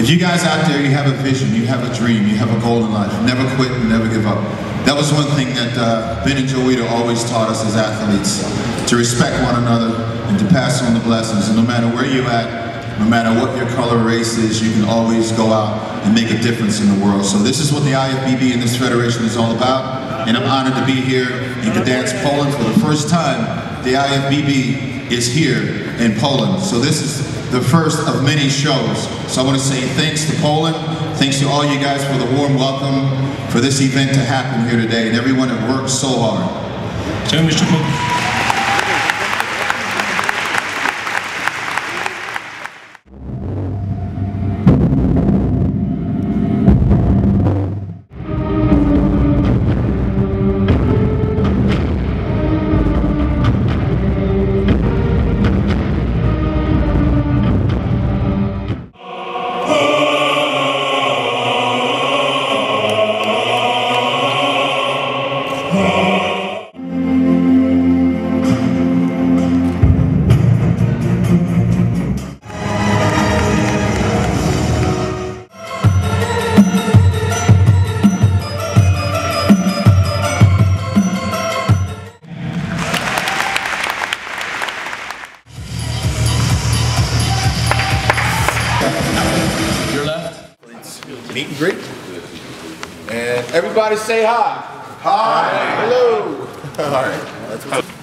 If you guys out there, you have a vision, you have a dream, you have a goal in life, never quit and never give up. That was one thing that uh, Ben and Joe Weider always taught us as athletes, to respect one another and to pass on the blessings. And no matter where you're at, no matter what your color race is, you can always go out and make a difference in the world. So this is what the IFBB and this federation is all about. And I'm honored to be here in Gdansk, Poland for the first time. The IFBB is here in Poland. So this is the first of many shows. So I want to say thanks to Poland, thanks to all you guys for the warm welcome, for this event to happen here today, and everyone that worked so hard. Meet and greet. And everybody say hi. Hi. Hello. All right. That's what's